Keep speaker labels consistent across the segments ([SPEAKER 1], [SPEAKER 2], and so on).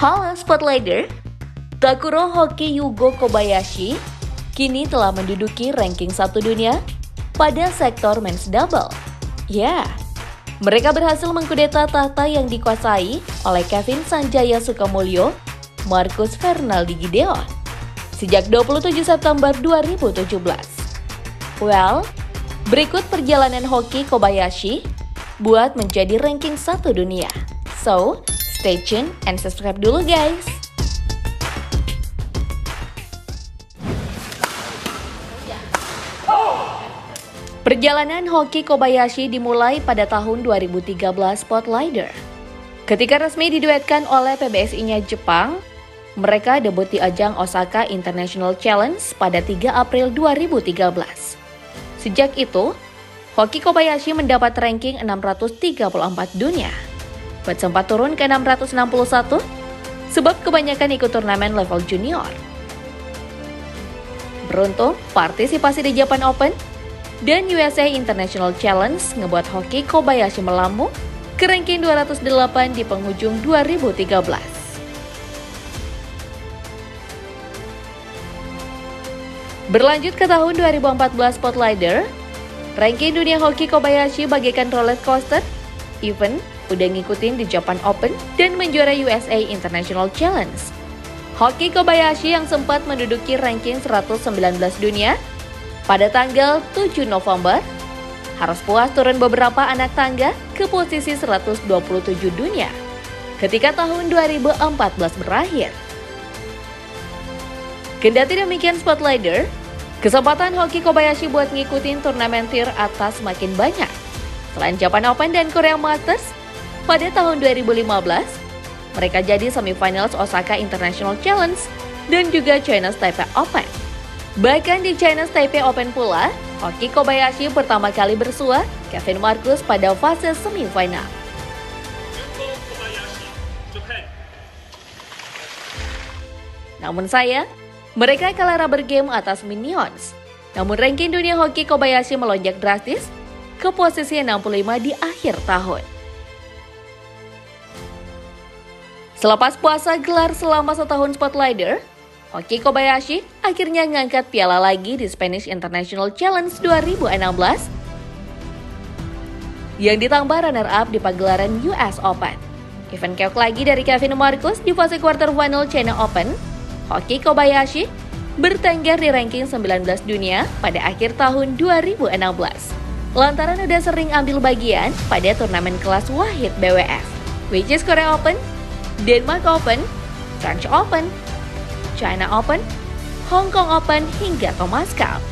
[SPEAKER 1] Halo Spotlighter, Takuro Hoki Yugo Kobayashi kini telah menduduki ranking satu dunia pada sektor men's double. Ya, mereka berhasil mengkudeta tahta yang dikuasai oleh Kevin Sanjaya Sukamulyo, Marcus Fernaldi Gideon sejak 27 September 2017. Well, berikut perjalanan hoki Kobayashi buat menjadi ranking satu dunia. So, stay tune and subscribe dulu guys. Perjalanan hoki Kobayashi dimulai pada tahun 2013 Spotlighter. Ketika resmi diduetkan oleh PBSI-nya Jepang, mereka debut di ajang Osaka International Challenge pada 3 April 2013. Sejak itu, Hoki Kobayashi mendapat ranking 634 dunia. Buat sempat turun ke 661, sebab kebanyakan ikut turnamen level junior. Beruntung, partisipasi di Japan Open dan USA International Challenge ngebuat Hoki Kobayashi melambung ke ranking 208 di penghujung 2013. Berlanjut ke tahun 2014 Spotlighter, ranking dunia hoki Kobayashi bagaikan roller coaster, even udah ngikutin di Japan Open dan menjuara USA International Challenge. Hoki Kobayashi yang sempat menduduki ranking 119 dunia pada tanggal 7 November harus puas turun beberapa anak tangga ke posisi 127 dunia ketika tahun 2014 berakhir. Kendati demikian Spotlighter, Kesempatan hoki Kobayashi buat ngikutin turnamen tier atas makin banyak. Selain Japan Open dan Korea Masters, pada tahun 2015, mereka jadi semifinals Osaka International Challenge dan juga China's Taipei Open. Bahkan di China's Taipei Open pula, hoki Kobayashi pertama kali bersua Kevin Marcus pada fase semifinal. Namun saya, mereka kalah rubber game atas Minions. Namun ranking dunia hoki Kobayashi melonjak drastis ke posisi 65 di akhir tahun. Selepas puasa gelar selama setahun Spotlighter, Hoki Kobayashi akhirnya ngangkat piala lagi di Spanish International Challenge 2016 yang ditambah runner-up di pagelaran US Open. Event keok lagi dari Kevin Marcus di fase quarter final China Open Hoki Kobayashi bertengger di ranking 19 dunia pada akhir tahun 2016. Lantaran udah sering ambil bagian pada turnamen kelas wahid BWF, which is Korea Open, Denmark Open, French Open, China Open, Hong Kong Open, hingga Thomas Cup.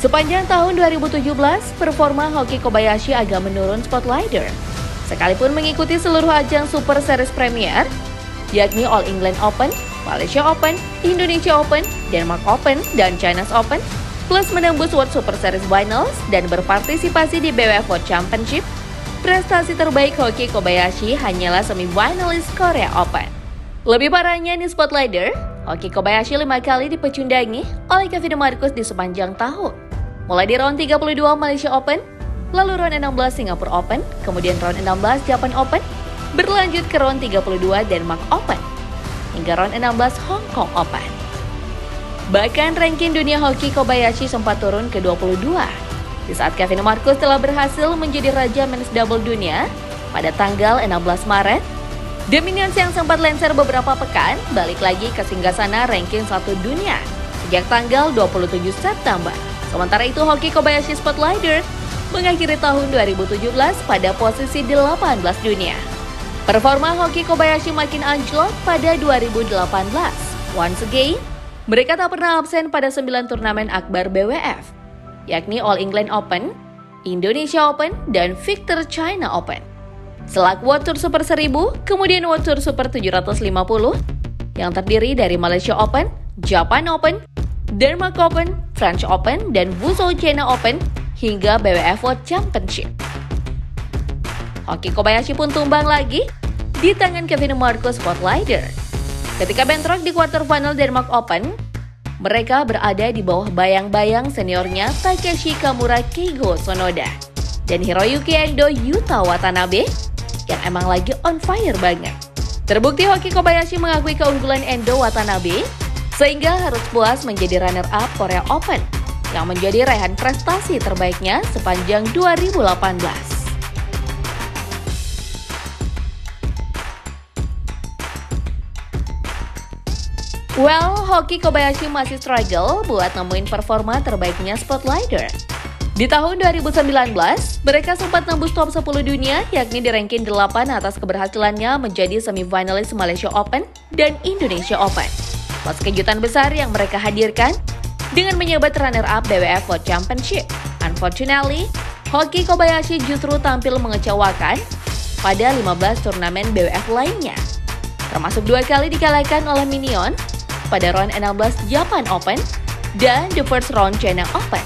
[SPEAKER 1] Sepanjang tahun 2017, performa Hoki Kobayashi agak menurun spotlighter. Sekalipun mengikuti seluruh ajang Super Series Premier, yakni All England Open, Malaysia Open, Indonesia Open, Denmark Open, dan China's Open, plus menembus World Super Series Finals dan berpartisipasi di BWF World Championship, prestasi terbaik Hoki Kobayashi hanyalah semi-finalis Korea Open. Lebih parahnya nih Spotlighter, Hoki Kobayashi lima kali dipecundangi oleh Kevin Marcus di sepanjang tahun. Mulai di round 32 Malaysia Open, lalu round 16 Singapore Open, kemudian round 16 Japan Open, berlanjut ke round 32 Denmark Open hingga round 16 Hong Kong Open. Bahkan ranking dunia hoki Kobayashi sempat turun ke 22 di saat Kevin Marcus telah berhasil menjadi raja men's double dunia pada tanggal 16 Maret. Dominions yang sempat lenser beberapa pekan balik lagi ke singgasana ranking satu dunia sejak tanggal 27 September. Sementara itu hoki Kobayashi Spotlighter mengakhiri tahun 2017 pada posisi 18 dunia. Performa hoki Kobayashi makin anjlok pada 2018. Once again, mereka tak pernah absen pada 9 turnamen akbar BWF, yakni All England Open, Indonesia Open, dan Victor China Open. Selaku World Tour Super 1000, kemudian World Tour Super 750, yang terdiri dari Malaysia Open, Japan Open, Denmark Open, French Open, dan Wushu China Open, hingga BWF World Championship. Hoki Kobayashi pun tumbang lagi di tangan Kevin Marcus Spotlighter. Ketika bentrok di quarter final Denmark Open, mereka berada di bawah bayang-bayang seniornya Takeshi Kamura Keigo Sonoda dan Hiroyuki Endo Yuta Watanabe yang emang lagi on fire banget. Terbukti Hoki Kobayashi mengakui keunggulan Endo Watanabe, sehingga harus puas menjadi runner-up Korea Open, yang menjadi raihan prestasi terbaiknya sepanjang 2018. Well, Hoki Kobayashi masih struggle buat nemuin performa terbaiknya Spotlighter. Di tahun 2019, mereka sempat nembus top 10 dunia, yakni di ranking 8 atas keberhasilannya menjadi semifinalis Malaysia Open dan Indonesia Open. Plus kejutan besar yang mereka hadirkan dengan menyabet runner-up BWF World Championship. Unfortunately, Hoki Kobayashi justru tampil mengecewakan pada 15 turnamen BWF lainnya. Termasuk dua kali dikalahkan oleh Minion pada round 16 Japan Open dan the first round China Open.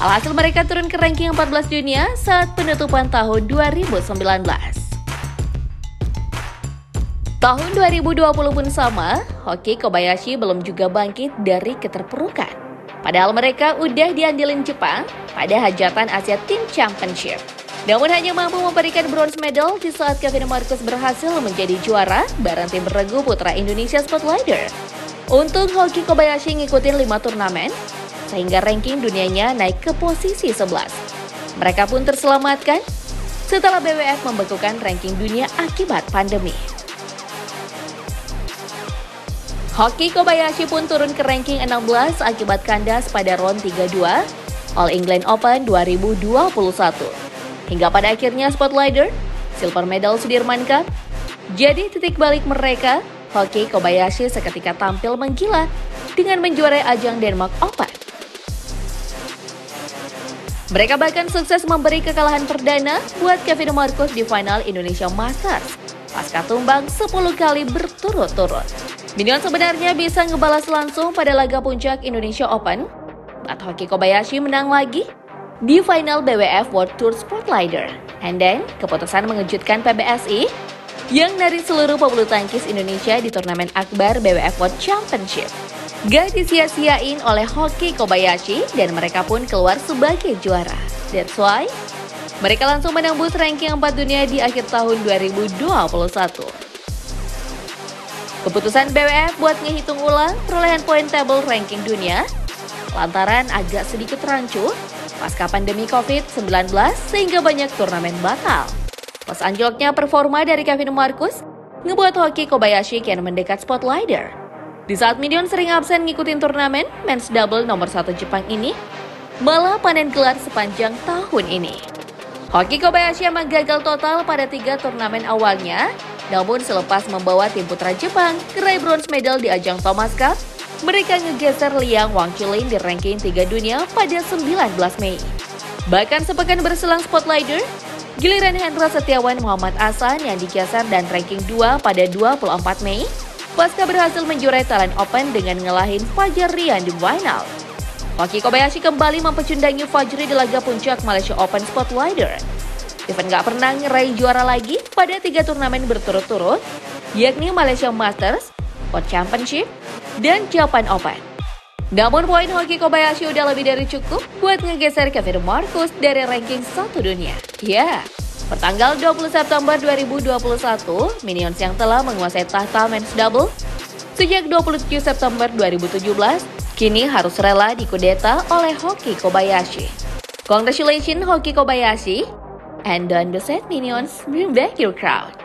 [SPEAKER 1] Alhasil mereka turun ke ranking 14 dunia saat penutupan tahun 2019. Tahun 2020 pun sama, Hoki Kobayashi belum juga bangkit dari keterpurukan. Padahal mereka udah diandilin Jepang pada hajatan Asia Team Championship. Namun hanya mampu memberikan bronze medal di saat Kevin Marcus berhasil menjadi juara bareng tim beregu putra Indonesia Spotlighter. Untuk Hoki Kobayashi ngikutin 5 turnamen, sehingga ranking dunianya naik ke posisi 11. Mereka pun terselamatkan setelah BWF membekukan ranking dunia akibat pandemi. Hoki Kobayashi pun turun ke ranking 16 akibat kandas pada round 32 All England Open 2021. Hingga pada akhirnya Spotlighter, silver medal Sudirman Cup, jadi titik balik mereka Hoki Kobayashi seketika tampil menggila dengan menjuarai ajang Denmark Open. Mereka bahkan sukses memberi kekalahan perdana buat Kevin Marcus di final Indonesia Masters pasca tumbang 10 kali berturut-turut. Minion sebenarnya bisa ngebalas langsung pada laga puncak Indonesia Open, but Hoki Kobayashi menang lagi di final BWF World Tour Spotlighter. And then, keputusan mengejutkan PBSI yang dari seluruh pebulu tangkis Indonesia di turnamen akbar BWF World Championship. Gak disia-siain oleh Hoki Kobayashi dan mereka pun keluar sebagai juara. That's why mereka langsung menembus ranking 4 dunia di akhir tahun 2021. Keputusan BWF buat ngehitung ulang perolehan poin table ranking dunia lantaran agak sedikit rancu pasca pandemi COVID-19 sehingga banyak turnamen batal. Pas anjloknya performa dari Kevin Marcus, ngebuat Hoki Kobayashi kian mendekat spotlighter. Di saat Minion sering absen ngikutin turnamen men's double nomor satu Jepang ini, malah panen gelar sepanjang tahun ini. Hoki Kobayashi emang gagal total pada tiga turnamen awalnya, namun selepas membawa tim putra Jepang kerai bronze medal di ajang Thomas Cup, mereka ngegeser Liang Wang Chilin di ranking 3 dunia pada 19 Mei. Bahkan sepekan berselang spotlighter, Giliran Hendra Setiawan Muhammad Asan yang digeser dan ranking 2 pada 24 Mei, pasca berhasil menjuarai Talent Open dengan ngelahin Fajar Rian di final. Kobayashi kembali mempecundangi Fajri di laga puncak Malaysia Open Spotlighter. Steven gak pernah ngeraih juara lagi pada tiga turnamen berturut-turut, yakni Malaysia Masters, World Championship, dan Japan Open. Namun poin Hoki Kobayashi udah lebih dari cukup buat ngegeser Kevin Marcus dari ranking satu dunia. Ya, pertanggal 20 September 2021, Minions yang telah menguasai tahta men's double sejak 27 September 2017 kini harus rela dikudeta oleh Hoki Kobayashi. Congratulations Hoki Kobayashi and don't the set Minions bring back your crowd.